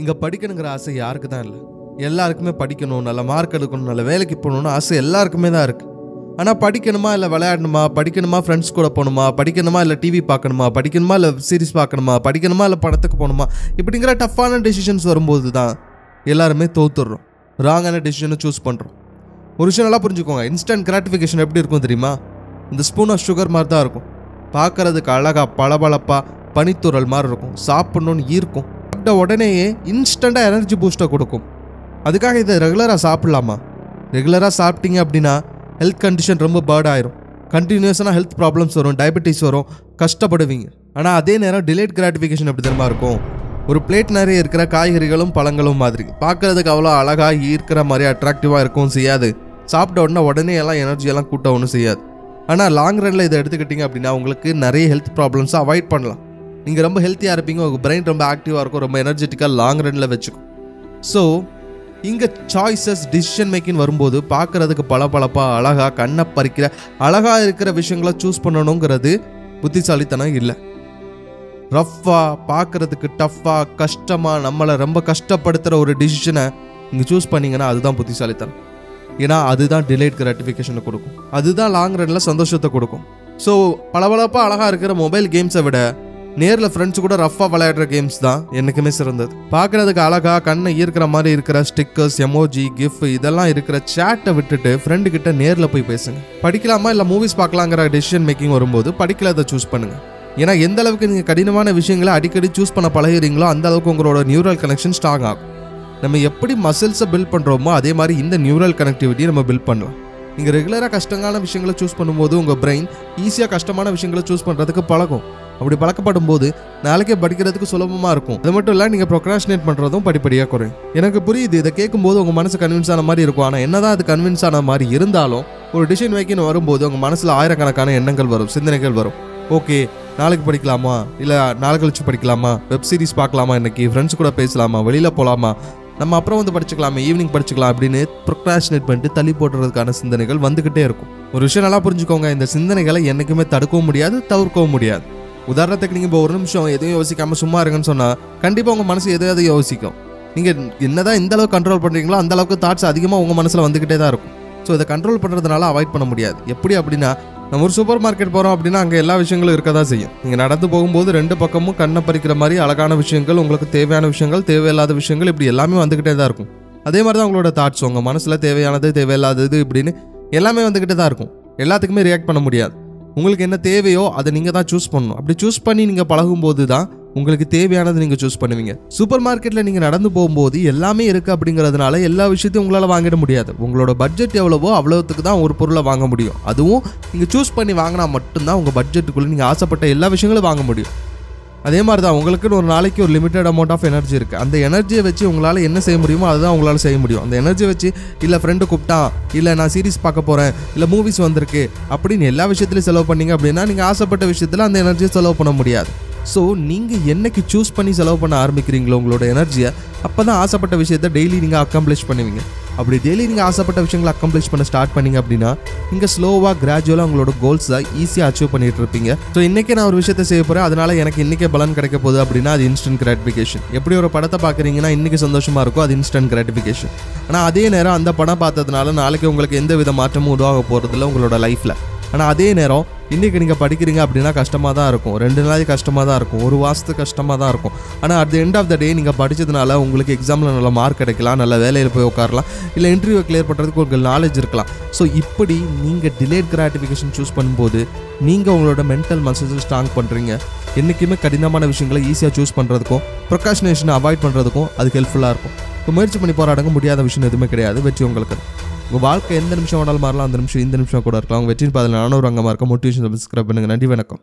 இங்கே படிக்கணுங்கிற ஆசை யாருக்கு தான் இல்லை? எல்லாருக்குமே படிக்கணும் நல்ல மார்க் எடுக்கணும் நல்ல வேலைக்கு போகணும்னு ஆசை எல்லாருக்குமே தான் இருக்குது ஆனால் படிக்கணுமா இல்லை விளையாடணுமா? படிக்கணுமா ஃப்ரெண்ட்ஸ் கூட போகணுமா? படிக்கணுமா இல்லை டிவி பார்க்கணுமா? படிக்கணுமா இல்லை சீரிஸ் பார்க்கணுமா? படிக்கணுமா இல்லை படத்துக்கு போகணுமா? இப்படிங்கிற டஃப்பான டெசிஷன்ஸ் வரும்போது தான் எல்லாருமே தோத்துடுறோம். ராங்கான டெசிஷனை சூஸ் பண்ணுறோம் ஒரு விஷயம் நல்லா புரிஞ்சுக்கோங்க. இன்ஸ்டன்ட் கிராட்டிஃபிகேஷன் எப்படி இருக்கும் தெரியுமா? இந்த ஸ்பூன் ஆஃப் சுகர் மாதிரி தான் இருக்கும். பார்க்கறதுக்கு அழகாக பளபளப்பாக பனித்துறல் மாதிரி இருக்கும். சாப்பிட்ணுன்னு ஈர்க்கும். சாப்பிட்ட உடனேயே இன்ஸ்டண்ட்டாக எனர்ஜி பூஸ்ட்டை கொடுக்கும். அதுக்காக இதை ரெகுலராக சாப்பிட்லாமா? ரெகுலராக சாப்பிட்டீங்க அப்படின்னா ஹெல்த் கண்டிஷன் ரொம்ப பேர்ட் ஆயிரும். கண்டினியூஸனாக ஹெல்த் ப்ராப்ளம்ஸ் வரும் டயபெட்டிஸ் வரும் கஷ்டப்படுவீங்க. ஆனால் அதே நேரம் டிலேட் கிராட்டிஃபிகேஷன் எப்படி தெரியுமா இருக்கும்? ஒரு பிளேட் நிறைய இருக்கிற காய்கறிகளும் பழங்களும் மாதிரி. பார்க்கறதுக்கு அவ்வளோ அழகாக ஈர்க்கிற மாதிரி அட்ராக்டிவாக இருக்கும் செய்யாது. சாப்பிட்ட உடனே உடனே எல்லாம் எனர்ஜி எல்லாம் கூட்ட ஒன்றும் செய்யாது. ஆனால் லாங் ரனில் இதை எடுத்துக்கிட்டிங்க அப்படின்னா உங்களுக்கு நிறைய ஹெல்த் ப்ராப்ளம்ஸை அவாய்ட் பண்ணலாம். நீங்கள் ரொம்ப ஹெல்த்தியாக இருப்பீங்க உங்கள் பிரெயின் ரொம்ப ஆக்டிவாக இருக்கும் ரொம்ப எனர்ஜெட்டிக்காக லாங் ரனில் வச்சுக்கும். ஸோ இங்கே சாய்ஸஸ் டிசிஷன் மேக்கிங் வரும்போது பார்க்கறதுக்கு பளபளப்பாக அழகாக கண்ணை பறிக்கிற அழகாக இருக்கிற விஷயங்களை சூஸ் பண்ணணுங்கிறது புத்திசாலித்தனம் இல்லை. ரஃப்பாக பார்க்கறதுக்கு டஃப்பாக கஷ்டமாக நம்மளை ரொம்ப கஷ்டப்படுத்துகிற ஒரு டிசிஷனை நீங்கள் சூஸ் பண்ணிங்கன்னா அதுதான் புத்திசாலித்தனம். ஏன்னா அதுதான் டிலேட் கிராட்டிஃபிகேஷனை கொடுக்கும். அதுதான் லாங் ரனில் சந்தோஷத்தை கொடுக்கும். ஸோ பளபளப்பாக அழகாக இருக்கிற மொபைல் கேம்ஸை விட நேரில் ஃப்ரெண்ட்ஸ் கூட ரஃப்பாக விளையாடுற கேம்ஸ் தான் என்றைக்குமே சிறந்தது. பார்க்குறதுக்கு அழகாக கண்ணை ஈர்க்கிற மாதிரி இருக்கிற ஸ்டிக்கர்ஸ் எமோஜி கிஃப்ட் இதெல்லாம் இருக்கிற சேட்டை விட்டுட்டு ஃப்ரெண்டு கிட்ட நேரில் போய் பேசுங்க. படிக்கலாமா இல்லை மூவிஸ் பார்க்கலாங்கிற டெசிஷன் மேக்கிங் வரும்போது படிக்கலதை சூஸ் பண்ணுங்கள் ஏன்னா எந்த அளவுக்கு நீங்கள் கடினமான விஷயங்களை அடிக்கடி சூஸ் பண்ண பழகிறீங்களோ அந்த அளவுக்கு உங்களோட நியூரல் கனெக்ஷன் ஸ்ட்ராங் ஆகும். நம்ம எப்படி மசில்ஸை பில்ட் பண்ணுறோமோ அதே மாதிரி இந்த நியூரல் கனெக்டிவிட்டியை நம்ம பில்ட் பண்ணலாம். நீங்கள் ரெகுலராக கஷ்டமான விஷயங்களை சூஸ் பண்ணும்போது உங்கள் பிரெயின் ஈஸியாக கஷ்டமான விஷயங்களை சூஸ் பண்ணுறதுக்கு பழகும். அப்படி பழக்கப்படும் போது நாளைக்கே படிக்கிறதுக்கு சுலபமாக இருக்கும். அது மட்டும் இல்லை நீங்கள் ப்ரொக்ராஷினேட் பண்ணுறதும் படிப்படியாக குறையும். எனக்கு புரியுது இதை கேட்கும்போது உங்கள் மனசு கன்வின்ஸ் ஆன மாதிரி இருக்கும். ஆனால் என்னதான் அது கன்வின்ஸ் ஆன மாதிரி இருந்தாலும் ஒரு டிசிஷன் மேக்கிங் வரும்போது உங்கள் மனசில் ஆயிரக்கணக்கான எண்ணங்கள் வரும் சிந்தனைகள் வரும். ஓகே நாளைக்கு படிக்கலாமா? இல்லை நாளை கழிச்சு படிக்கலாமா? வெப் சீரிஸ் பார்க்கலாமா இன்னைக்கு? ஃப்ரெண்ட்ஸ் கூட பேசலாமா? வெளியில் போகலாமா நம்ம அப்புறம் வந்து படிச்சுக்கலாமே ஈவினிங் படிச்சுக்கலாம் அப்படின்னு ப்ரொக்ராஷினேட் பண்ணிட்டு தள்ளி போடுறதுக்கான சிந்தனைகள் வந்துக்கிட்டே இருக்கும். ஒரு விஷயம் நல்லா புரிஞ்சுக்கோங்க இந்த சிந்தனைகளை என்றைக்குமே தடுக்கவும் முடியாது தவிர்க்கவும் முடியாது. உதாரணத்துக்கு நீங்கள் இப்போ ஒரு நிமிஷம் எதுவும் யோசிக்காமல் சும்மா இருங்கன்னு சொன்னால் கண்டிப்பாக உங்கள் மனசு எதையாவது யோசிக்கும். நீங்கள் என்னதான் இந்த அளவுக்கு கண்ட்ரோல் பண்ணுறீங்களோ அந்த அளவுக்கு தாட்ஸ் அதிகமாக உங்கள் மனசில் வந்துக்கிட்டே தான் இருக்கும். ஸோ இதை கண்ட்ரோல் பண்ணுறதுனால அவாய்ட் பண்ண முடியாது. எப்படி அப்படின்னா நம்ம ஒரு சூப்பர் மார்க்கெட் போகிறோம் அப்படின்னா அங்கே எல்லா விஷயங்களும் இருக்க தான் செய்யும். நீங்கள் நடந்து போகும்போது ரெண்டு பக்கமும் கண்ணை பறிக்கிற மாதிரி அழகான விஷயங்கள் உங்களுக்கு தேவையான விஷயங்கள் தேவையில்லாத விஷயங்கள் இப்படி எல்லாமே வந்துக்கிட்டே தான் இருக்கும். அதே மாதிரி தான் உங்களோட தாட்ஸ் உங்கள் மனசில் தேவையானது தேவையில்லாதது இப்படின்னு எல்லாமே வந்துக்கிட்டே தான் இருக்கும். எல்லாத்துக்குமே ரியாக்ட் பண்ண முடியாது. உங்களுக்கு என்ன தேவையோ அதை நீங்கள் தான் சூஸ் பண்ணணும். அப்படி சூஸ் பண்ணி நீங்கள் பழகும்போது தான் உங்களுக்கு தேவையானது நீங்கள் சூஸ் பண்ணுவீங்க. சூப்பர் மார்க்கெட்டில் நீங்கள் நடந்து போகும்போது எல்லாமே இருக்குது அப்படிங்கிறதுனால எல்லா விஷயத்தையும் உங்களால் வாங்கிட முடியாது. உங்களோட பட்ஜெட் எவ்வளவோ அவ்வளோத்துக்கு தான் ஒரு பொருளை வாங்க முடியும். அதுவும் நீங்கள் சூஸ் பண்ணி வாங்கினா மட்டும்தான் உங்கள் பட்ஜெட்டுக்குள்ளே நீங்கள் ஆசைப்பட்ட எல்லா விஷயங்களும் வாங்க முடியும். அதே மாதிரி தான் உங்களுக்குன்னு ஒரு நாளைக்கு ஒரு லிமிட்டட் அமௌண்ட் ஆஃப் எனர்ஜி இருக்குது அந்த எனர்ஜியை வச்சு உங்களால் என்ன செய்ய முடியுமோ அதுதான் உங்களால் செய்ய முடியும். அந்த எனர்ஜியை வச்சு இல்லை ஃப்ரெண்டு கூப்பிட்டான். இல்லை நான் சீரிஸ் பார்க்க போகிறேன் இல்லை மூவிஸ் வந்திருக்கு. அப்படின்னு எல்லா விஷயத்துலையும் செலவு பண்ணீங்க அப்படின்னா நீங்கள் ஆசைப்பட்ட விஷயத்தில் அந்த எனர்ஜியை செலவு பண்ண முடியாது. ஸோ நீங்கள் என்னைக்கு சூஸ் பண்ணி செலவு பண்ண ஆரம்பிக்கிறீங்களோ உங்களோட எனர்ஜியை அப்போ தான் ஆசைப்பட்ட விஷயத்தை டெய்லி நீங்கள் அக்காம்ப்ளிஷ் பண்ணுவீங்க. அப்படி டெய்லி நீங்கள் ஆசைப்பட்ட விஷயங்களை அக்கம்ப்ளிஷ் பண்ண ஸ்டார்ட் பண்ணீங்க அப்படின்னா நீங்கள் ஸ்லோவாக கிராஜுவலாக உங்களோட கோல்ஸை ஈஸியாக அச்சீவ் பண்ணிட்டு இருப்பீங்க. ஸோ இன்றைக்கி நான் ஒரு விஷயத்தை செய்ய போகிறேன் அதனால் எனக்கு இன்றைக்கே பலன் கிடைக்க போகுது அப்படின்னா அது இன்ஸ்டன்ட் கிராட்டிஃபிகேஷன் எப்படி ஒரு படத்தை பார்க்குறீங்கன்னா இன்றைக்கி சந்தோஷமாக இருக்கும் அது இன்ஸ்டன்ட் கிராட்டிஃபிகேஷன் ஆனால் அதே நேரம் அந்த படம் பார்த்ததுனால நாளைக்கு உங்களுக்கு எந்த வித மாற்றமும் உருவாக போகிறதில்ல உங்களோட லைஃப்பில் ஆனால் அதே நேரம் இன்றைக்கி நீங்கள் படிக்கிறீங்க அப்படின்னா கஷ்டமாக தான் இருக்கும். ரெண்டு நாளைக்கு கஷ்டமாக தான் இருக்கும். ஒரு வாரத்துக்கு கஷ்டமாக தான் இருக்கும். ஆனால் at the end of the day நீங்கள் படித்ததுனால உங்களுக்கு எக்ஸாமில் நல்ல மார்க் கிடைக்கலாம் நல்ல வேலையில் போய் உட்காரலாம் இல்லை இன்டர்வியூ கிளியர் பண்ணுறதுக்கு உங்களுக்கு நாலேஜ் இருக்கலாம். ஸோ இப்படி நீங்கள் டிலேட் கிராட்டிஃபிகேஷன் சூஸ் பண்ணும்போது நீங்கள் உங்களோட மென்டல் மசில்ஸை ஸ்ட்ராங் பண்ணுறீங்க என்றைக்குமே கடினமான விஷயங்களை ஈஸியாக சூஸ் பண்ணுறதுக்கும் ப்ரொக்காஷனேஷனை அவாய்ட் பண்ணுறதுக்கும் அதுக்கு ஹெல்ப்ஃபுல்லாக இருக்கும். இப்போ முயற்சி பண்ணி போராடங்க முடியாத விஷயம் எதுவுமே கிடையாது. வெற்றி உங்களுக்கு உங்கள் வாழ்க்கை எந்த நிமிஷம் வேணாலும் மாறலாம் அந்த நிமிஷம் இந்த நிமிஷம் கூட இருக்கலாம். அவங்க வெற்றியின் பாதையில் நானும் ஒரு அங்கமாக இருக்க மோட்டிவேஷன் சப்ஸ்கிரைப் பண்ணுங்கள் நன்றி வணக்கம்.